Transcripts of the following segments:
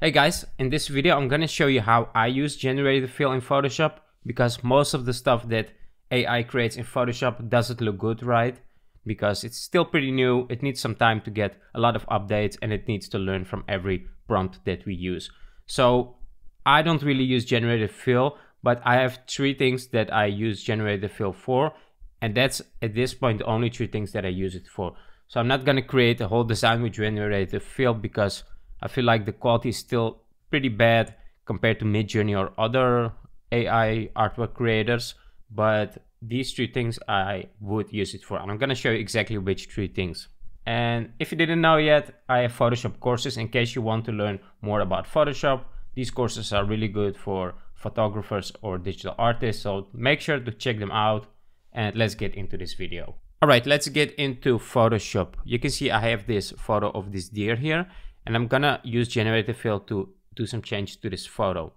Hey guys, in this video I'm gonna show you how I use generated fill in Photoshop because most of the stuff that AI creates in Photoshop doesn't look good, right? Because it's still pretty new, it needs some time to get a lot of updates and it needs to learn from every prompt that we use. So I don't really use generated fill, but I have three things that I use generated fill for and that's at this point the only three things that I use it for. So I'm not gonna create a whole design with generated fill because I feel like the quality is still pretty bad compared to Midjourney or other AI artwork creators. But these three things I would use it for. And I'm gonna show you exactly which three things. And if you didn't know yet, I have Photoshop courses in case you want to learn more about Photoshop. These courses are really good for photographers or digital artists. So make sure to check them out and let's get into this video. All right, let's get into Photoshop. You can see I have this photo of this deer here and I'm gonna use generated fill to do some change to this photo.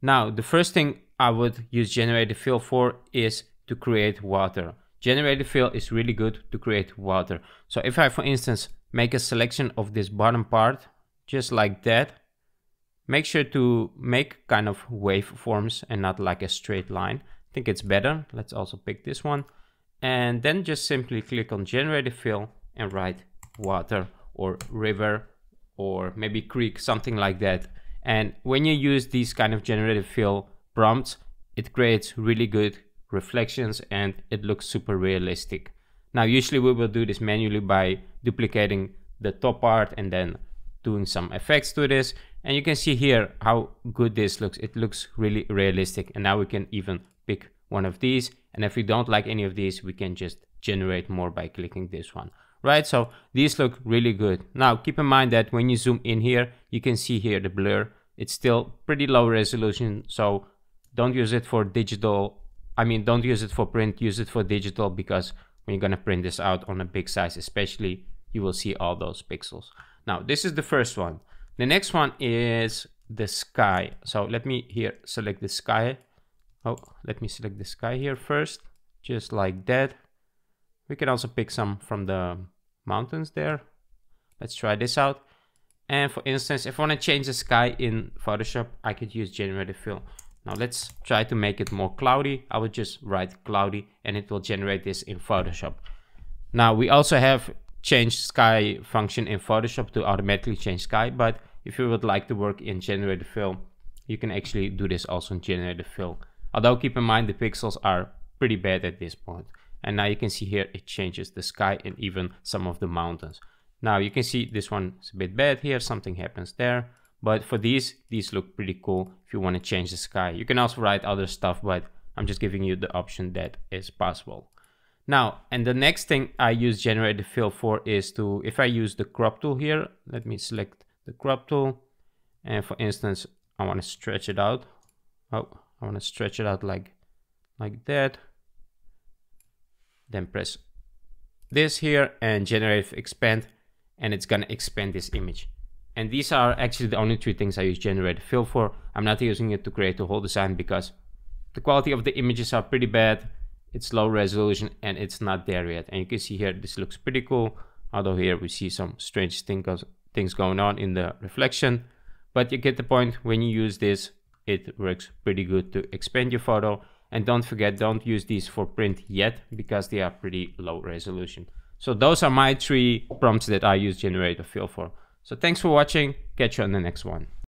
Now, the first thing I would use generated fill for is to create water. Generated fill is really good to create water. So if I, for instance, make a selection of this bottom part, just like that, make sure to make kind of waveforms and not like a straight line. I think it's better. Let's also pick this one. And then just simply click on generated fill and write water or river or maybe creek, something like that. And when you use these kind of generative fill prompts, it creates really good reflections and it looks super realistic. Now, usually we will do this manually by duplicating the top part and then doing some effects to this. And you can see here how good this looks. It looks really realistic. And now we can even pick one of these. And if we don't like any of these, we can just generate more by clicking this one right? So these look really good. Now keep in mind that when you zoom in here, you can see here the blur. It's still pretty low resolution, so don't use it for digital. I mean, don't use it for print, use it for digital because when you're gonna print this out on a big size, especially, you will see all those pixels. Now, this is the first one. The next one is the sky. So let me here select the sky. Oh, let me select the sky here first, just like that. We can also pick some from the mountains there. Let's try this out. And for instance, if I want to change the sky in Photoshop, I could use generated fill. Now let's try to make it more cloudy. I would just write cloudy and it will generate this in Photoshop. Now we also have change sky function in Photoshop to automatically change sky. But if you would like to work in generated fill, you can actually do this also in generated fill. Although keep in mind the pixels are pretty bad at this point and now you can see here it changes the sky and even some of the mountains. Now you can see this one is a bit bad here something happens there. But for these these look pretty cool if you want to change the sky. You can also write other stuff but i'm just giving you the option that is possible. Now and the next thing i use generated fill for is to if i use the crop tool here let me select the crop tool. And for instance i want to stretch it out. Oh i want to stretch it out like like that then press this here and generate expand and it's gonna expand this image. And these are actually the only three things I use generate fill for. I'm not using it to create a whole design because the quality of the images are pretty bad it's low resolution and it's not there yet. And you can see here this looks pretty cool although here we see some strange things going on in the reflection. But you get the point when you use this it works pretty good to expand your photo and don't forget, don't use these for print yet because they are pretty low resolution. So those are my three prompts that I use generated fill for. So thanks for watching. Catch you on the next one.